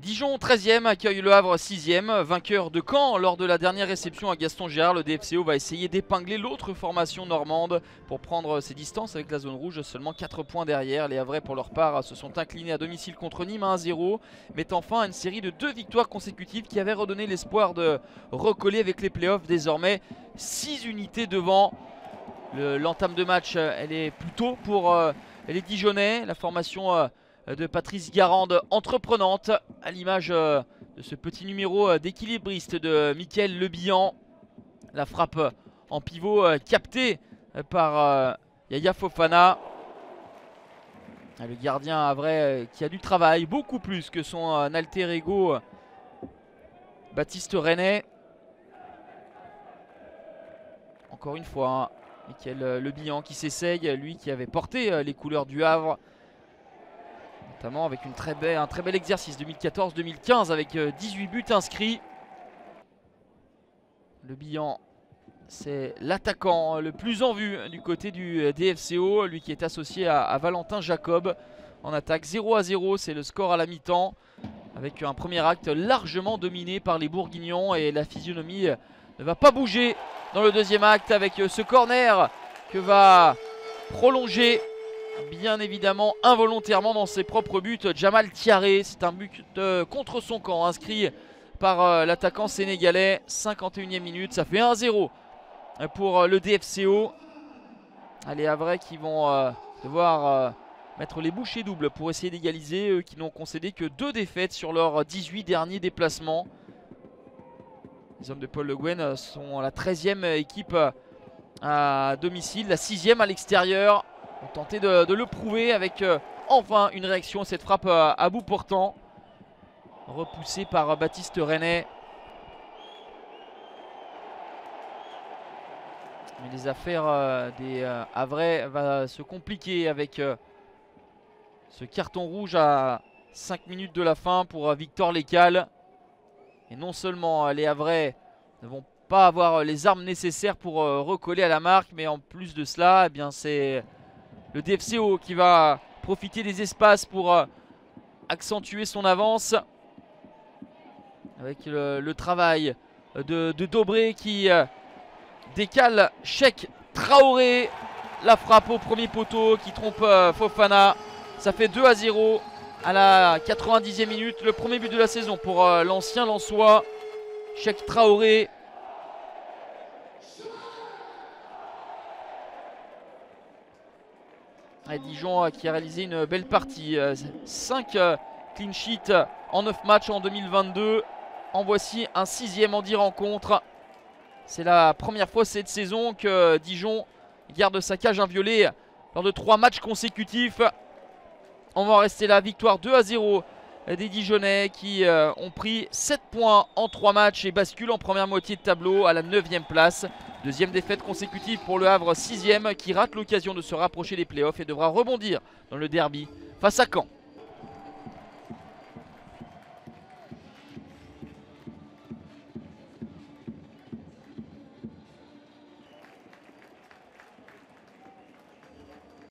Dijon 13e accueille le Havre 6e, vainqueur de Caen lors de la dernière réception à Gaston Gérard. Le DFCO va essayer d'épingler l'autre formation normande pour prendre ses distances avec la zone rouge, seulement 4 points derrière. Les Havrais pour leur part se sont inclinés à domicile contre Nîmes 1-0, mettant fin à une série de deux victoires consécutives qui avait redonné l'espoir de recoller avec les playoffs. Désormais 6 unités devant. L'entame de match elle est plutôt pour euh, les Dijonais, la formation euh, de Patrice Garande entreprenante à l'image euh, de ce petit numéro euh, d'équilibriste de Mickaël Lebihan. La frappe en pivot euh, captée par Yaya Fofana. Le gardien à vrai qui a du travail, beaucoup plus que son alter ego Baptiste René. Encore une fois, hein, Mickaël Lebihan qui s'essaye, lui qui avait porté les couleurs du Havre Notamment avec un très bel exercice 2014-2015 avec 18 euh, buts inscrits. Le bilan, c'est l'attaquant le plus en vue du côté du euh, DFCO. Lui qui est associé à, Valentin Jacob en attaque 0 à 0. C'est le score à la mi-temps. Avec un premier acte largement dominé par les Bourguignons. Et la physionomie euh, ne va pas bouger dans le deuxième acte avec ce corner que va prolonger bien évidemment involontairement dans ses propres buts. Jamal Tiaré, c'est un but contre son camp inscrit par euh, l'attaquant sénégalais. 51e minute, ça fait 1-0 pour euh, le DFCO. Allez, à vrai qui vont euh, devoir mettre les bouchées doubles pour essayer d'égaliser. Eux qui n'ont concédé que deux défaites sur leurs 18 derniers déplacements. Les hommes de Paul Le Guen sont la 13e équipe à domicile, la 6e à l'extérieur ont tenté de, le prouver avec euh, enfin une réaction. Cette frappe euh, à bout portant. Repoussée par Baptiste René. Les affaires euh, des Havrais va se compliquer avec ce carton rouge à 5 minutes de la fin pour Victor Lécal. Et non seulement les Havrais ne vont pas avoir les armes nécessaires pour recoller à la marque, mais en plus de cela, eh bien c'est le DFCO qui va profiter des espaces pour euh, accentuer son avance. Avec le, travail de, Dobré qui euh, décale Cheikh Traoré. La frappe au premier poteau qui trompe euh, Fofana. Ça fait 2 à 0 à la 90e minute. Le premier but de la saison pour l'ancien Lançois. Cheikh Traoré Dijon euh, qui a réalisé une belle partie. 5 euh, euh, clean sheets en 9 matchs en 2022. En voici un sixième en 10 rencontres. C'est la première fois cette saison que Dijon garde sa cage inviolée lors de 3 matchs consécutifs. On va rester là, victoire 2 à 0 des Dijonais qui euh, ont pris 7 points en 3 matchs et basculent en première moitié de tableau à la 9ème place. Deuxième défaite consécutive pour le Havre, 6ème, qui rate l'occasion de se rapprocher des playoffs et devra rebondir dans le derby face à Caen.